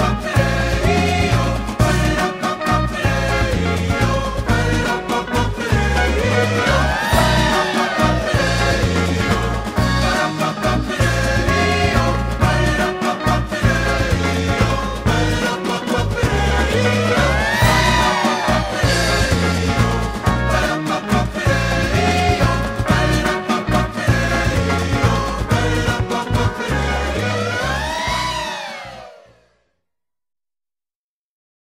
Papa.